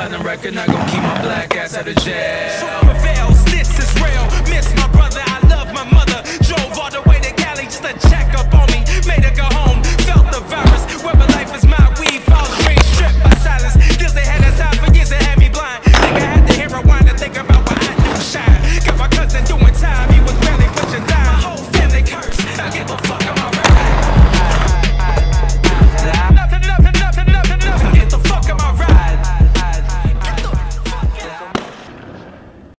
platinum record, not gon' keep my black ass out of jail.